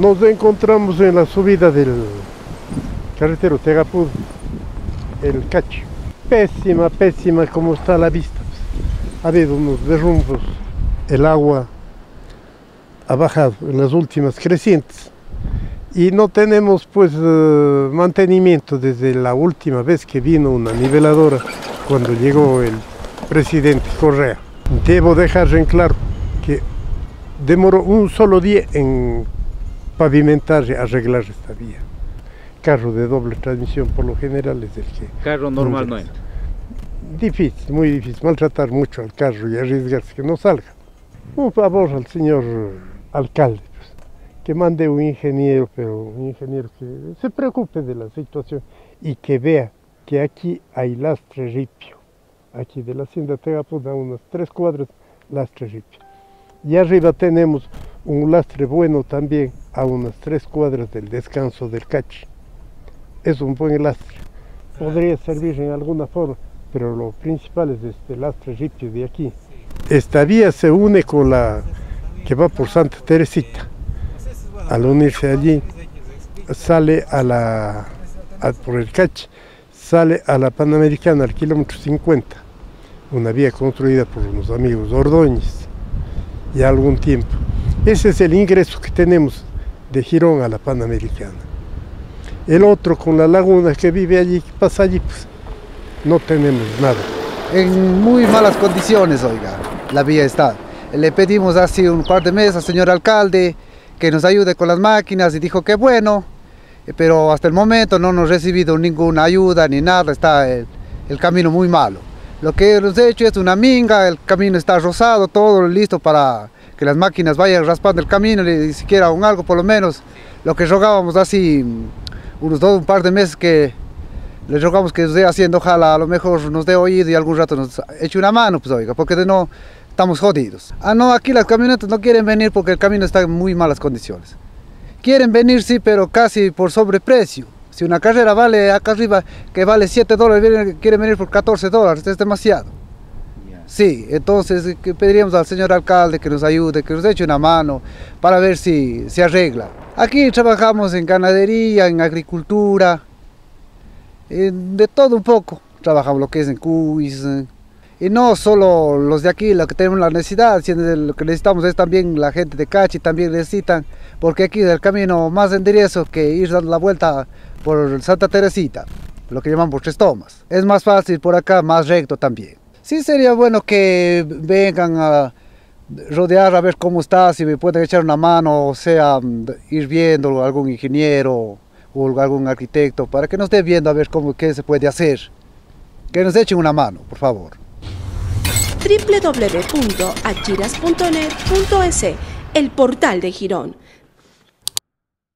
Nos encontramos en la subida del carretero Tegapud, el Cacho. Pésima, pésima como está la vista. Ha habido unos derrumbos, el agua ha bajado en las últimas crecientes y no tenemos pues eh, mantenimiento desde la última vez que vino una niveladora cuando llegó el presidente Correa. Debo dejar en claro que demoró un solo día en pavimentar arreglar esta vía. Carro de doble transmisión por lo general es el que... Carro normal no entra. Difícil, muy difícil, maltratar mucho al carro y arriesgarse que no salga. Un favor al señor alcalde, pues, que mande un ingeniero, pero un ingeniero que se preocupe de la situación y que vea que aquí hay lastre ripio. Aquí de la hacienda Tegapud a unas tres cuadras, lastre ripio. Y arriba tenemos un lastre bueno también a unas tres cuadras del descanso del cachi. Es un buen lastre. Podría servir en alguna forma, pero lo principal es este lastre ripio de aquí. Esta vía se une con la que va por Santa Teresita. Al unirse allí, sale a la, a- por el cachi, sale a la Panamericana al kilómetro 50, una vía construida por unos amigos Ordóñez ya algún tiempo. Ese es el ingreso que tenemos de Girón a la Panamericana. El otro con la laguna que vive allí, que pasa allí, pues no tenemos nada. en muy malas condiciones, oiga, la vía está. Le pedimos hace un par de meses al señor alcalde que nos ayude con las máquinas y dijo que bueno, pero hasta el momento no nos ha recibido ninguna ayuda ni nada, está el, el camino muy malo. Lo que hemos hecho es una minga, el camino está rosado, todo listo para que las máquinas vayan raspando el camino, ni siquiera un algo por lo menos. Lo que rogábamos así unos dos, un par de meses que les rogamos que nos esté haciendo, ojalá a lo mejor nos dé oído y algún rato nos eche una mano, pues oiga, porque de no estamos jodidos. Ah, no, aquí las camionetas no quieren venir porque el camino está en muy malas condiciones. Quieren venir, sí, pero casi por sobreprecio. Si una carrera vale acá arriba, que vale 7 dólares, quieren venir por 14 dólares, es demasiado. Sí, entonces que pediríamos al señor alcalde que nos ayude, que nos eche una mano para ver si se arregla. Aquí trabajamos en ganadería, en agricultura, en- de todo un poco. Trabajamos lo que es en cuis. eh, Y no solo los de aquí, lo que tenemos la necesidad, sino lo que necesitamos es también la gente de Cachi, también necesitan, porque aquí es el camino más enderezo que ir dando la vuelta por Santa Teresita, lo que llamamos tres tomas. Es más fácil por acá, más recto también. Sí sería bueno que vengan a rodear a ver cómo está, si me pueden echar una mano, o sea, mm, ir viendo algún ingeniero o algún arquitecto, para que nos esté viendo a ver cómo, qué se puede hacer. Que nos echen una mano, por favor. www.achiras.net.es, el portal de Girón.